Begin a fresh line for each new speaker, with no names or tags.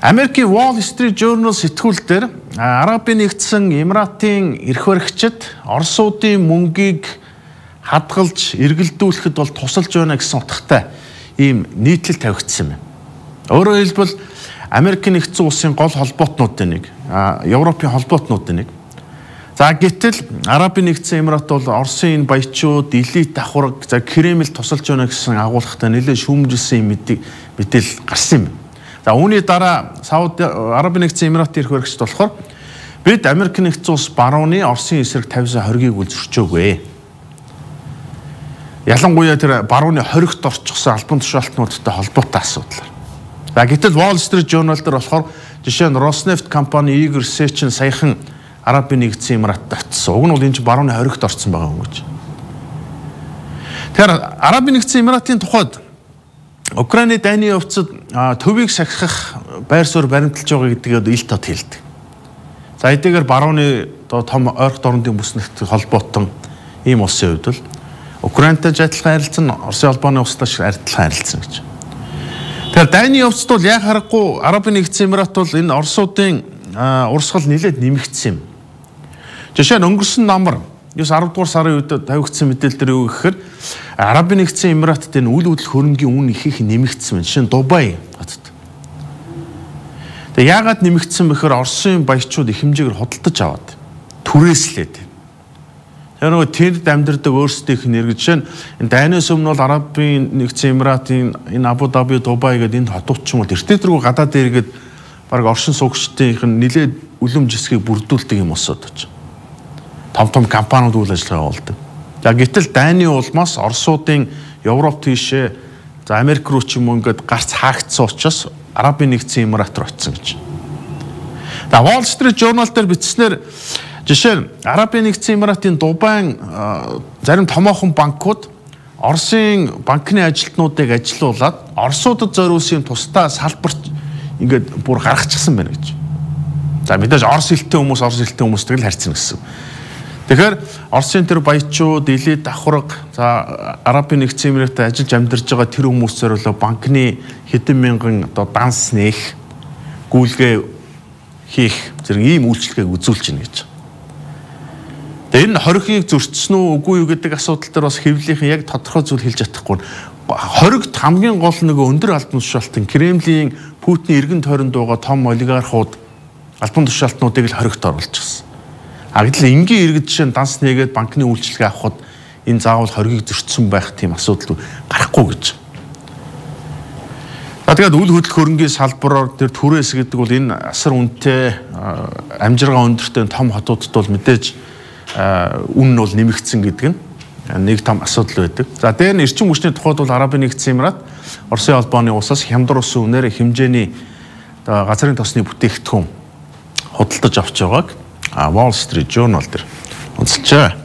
Америкийн Wall Street Journal сэтгүүлдэр Арабын нэгдсэн Эмиратын эрх баригчид Оросуудын мөнгийг хадгалж эргэлдүүлэхэд бол тусалж байна гэсэн утгатай ийм нийтлэл тавигдсан юм. Өөрөөр хэлбэл Америкийн нэгдсэн улсын гол холбоотнуудын нэг, Европын холбоотнуудын нэг. За гэтэл Арабын нэгдсэн Эмират бол Оросын баячууд, элит давхарга, за Кремль тусалж байна гэсэн агуулгатай нэлээд шүүмжилсэн мэдээлэл гарсан юм. За үүний дараа Сауд Арабын нэгдсэн Эмиратын эрх баригчд болохоор бид Америк нэгдсэн улс барууны Оросын эсрэг тавьсан хоргийг үзэрчөөгүй. Ялангуяа тэр барууны хоригт орчихсон албан тушаалтнуудтай холбоотой асуудал. За гэтэл Wall Street Journal дээр болохоор жишээ нь Rosneft компани Igor Sechin саяхан Арабын нэгдсэн Эмиратад очсон. Уг нь бол энэ чинь барууны хоригт орсон байгаа юм гэж. Тэгэхээр Арабын нэгдсэн Эмиратын тухайд Украины дайны явцад төвийг сахих байр суурь баримталж байгаа гэдгийг ил тод хэлдэг. За эдгээр барууны том ойрхон дорнодын бүснэгт холбоотон ийм улсын хувьд бол Украинтай адилхан харилцсан, Оросын холбооны улстай адилхан харилцсан гэж. Тэгэхээр дайны явцад бол яг харахгүй Арабын нэгдсэн Эмират бол энэ Оросуудын урсгал нэлээд нэмэгдсэн юм. Жишээ нь өнгөрсөн намар 9 10 дугаар сарын үед тавигдсан мэдээлэл дээр юу гэхээр Арабын нэгдсэн Эмиратад энэ үйл хөдлөл хөрөнгийн үн их их нэмэгдсэн байна. Нь Дубай хотод. Тэгээ яагаад нэмэгдсэн бэхээр Оросын баячууд их хэмжээгээр худалдаж аваад түрээслээд. Тэр нөгөө тэнд амьдардаг өөрсдийнх нь жишээ нь энэ дайнаас өмнө бол Арабын нэгдсэн Эмиратын энэ Абу Даби, Дубай гэдэг энд хотууд ч юм уу тэртээ гадаад дээргээд баг оршин суугчдынх нь нилээд үлэм жисгийг бүрдүүлдэг юм усод очив том том компаниуд үйл ажиллагаа болдог. За гэтэл дайны улмаас Оросуудын Европ тийшээ за Америк руу ч юм уу ингээд гарц хаагдсан учраас Арабын нэгдсэн Эмират руу очсон гэж. За Wall Street Journal дээр бичснээр жишээ нь Арабын нэгдсэн Эмиратын Дубайн зарим томоохон банкуд Оросын банкны ажилтнуудыг ажилуулад Оросуудад зориулсан тусдаа салбарт ингээд бүр гаргачихсан байна гэж. За мэдээж Орос хэлтэй хүмүүс Орос хэлтэй хүмүүстэй л харьцна гэсэн. Тэгэхээр Оросын тэр баячууд, элит давхарга, за Арабын нэгдсэн Эмиратад ажиллаж амьдарч байгаа тэр хүмүүс зориулаа банкны хэдэн мянган одоо данс нээх, гүйлгээ хийх зэрэг ийм үйлчлэгийг үзүүлж байна гэж. Тэгээ энэ хорихыг зөрчсөн үү үгүй юу гэдэг асуудал дээр бас хэвлийнхэн яг тодорхой зүйл хэлж чадахгүй. Хоригт хамгийн гол нэг өндөр албан тушаалтын Кремлийн Путиний эргэн тойронд байгаа том олигархууд албан тушаалтнуудыг л хоригт оруулж гисэн. А гэтэл энгийн иргэд жишээ нь данс нэгээд банкны үйлчлэгээ авахд энэ заавал хоргийг зөрчсөн байх тийм асуудал гарахгүй гэж. За тэгээд үл хөдлөх хөрөнгийн салбараар тэр түрээс гэдэг бол энэ асар үнэтэй амжиргаа өндөртэй том хотуудад бол мэдээж үн нь бол нэмэгдсэн гэдэг нь нэг том асуудал байдаг. За дээр нь эрчим хүчний тухайд бол Арабын нэгдсэн Эмират Оросын холбооны усаас хямдар усан үнээр хэмжээний газрын тосны бүтээгдэхүүн худалдаж авч байгааг Wall Street Journal дээр онцолжээ.